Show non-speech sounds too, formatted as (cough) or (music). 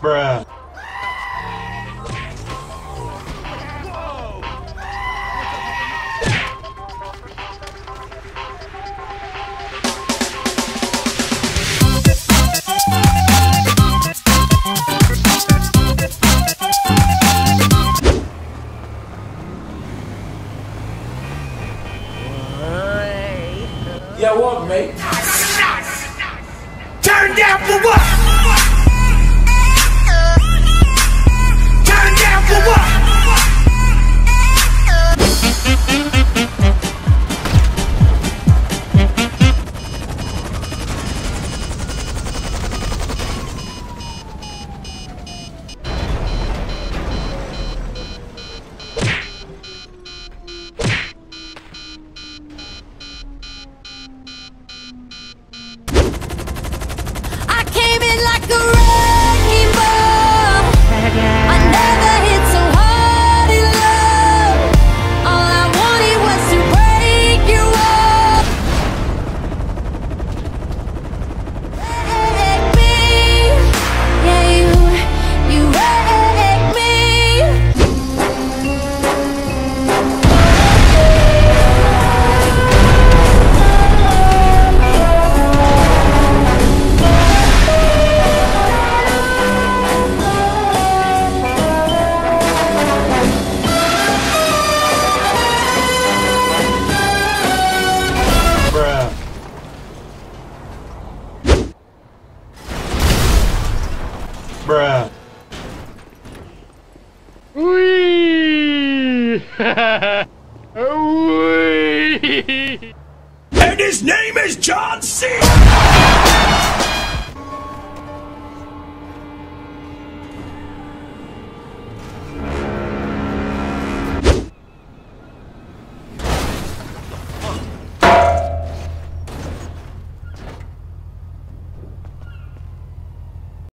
Bruh. Yeah, what, mate? Turn down for what? Like a Bruh. Wee! Wee! (laughs) And his name is John C.